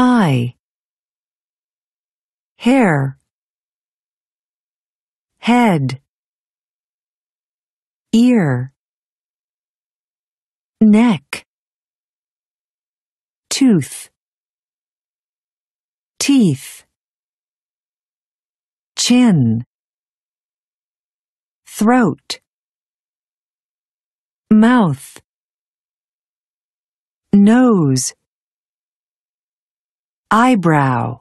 eye, hair, head, ear, neck, tooth, teeth, chin, throat, mouth, nose, eyebrow